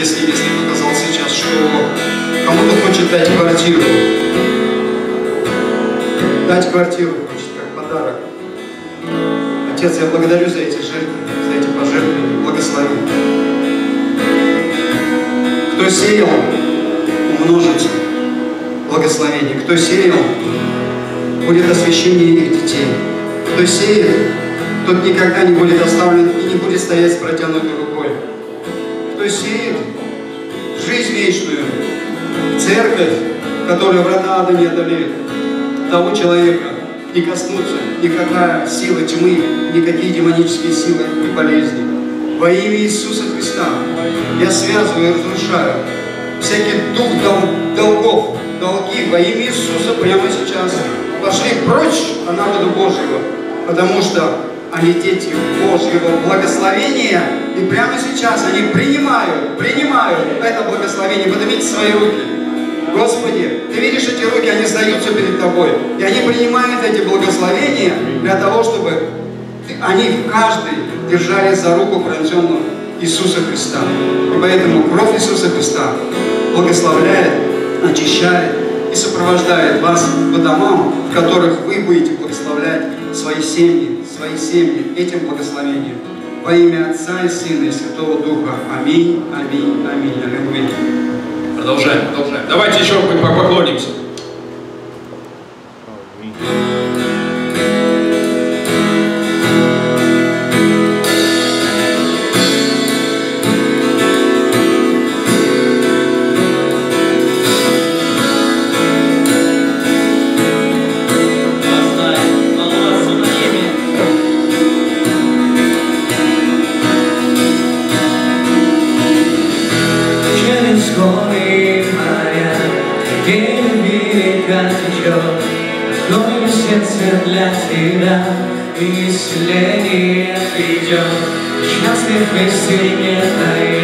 если, если кто сказал сейчас, что кому-то хочет дать квартиру. Дать квартиру хочет, как подарок. Отец, я благодарю за эти жертвы, за эти пожертвования. Благослови. Кто сеял, умножится благословение. Кто сеял, будет освящение их детей. Кто сеет, тот никогда не будет оставлен и не будет стоять с протянутой рукой. Кто сеет жизнь вечную, церковь, которую врата ада не одолеют, того человека не коснутся никакая сила тьмы, никакие демонические силы и болезни. Во имя Иисуса Христа я связываю и разрушаю всякий дух дол долгов, долги во имя Иисуса прямо сейчас. Пошли прочь от народа Божьего, потому что они дети Божьего благословения, и прямо сейчас они принимают, принимают это благословение. Поднимите свои руки. Господи, Ты видишь эти руки, они сдаются перед Тобой, и они принимают эти благословения для того, чтобы они в каждый держали за руку пронзенную Иисуса Христа. И поэтому кровь Иисуса Христа благословляет, очищает и сопровождает вас по домам, в которых вы будете благословлять свои семьи, свои семьи этим благословением. Во имя Отца и Сына и Святого Духа. Аминь, аминь, аминь. Аллилуйя. Продолжаем, продолжаем. Давайте еще поклонимся. Горы моря, где велика течет, Открою сердце для тебя, и исцеление придет. Счастлив и сильнее твоей,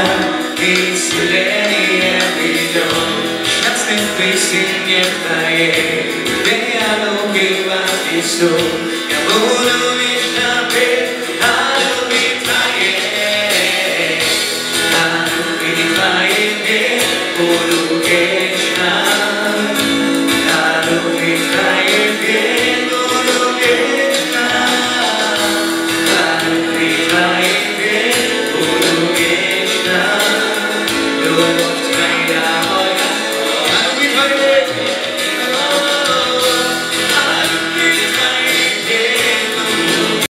тебя, и исцеление придет. Счастлив ты сильнее твоей, тебе я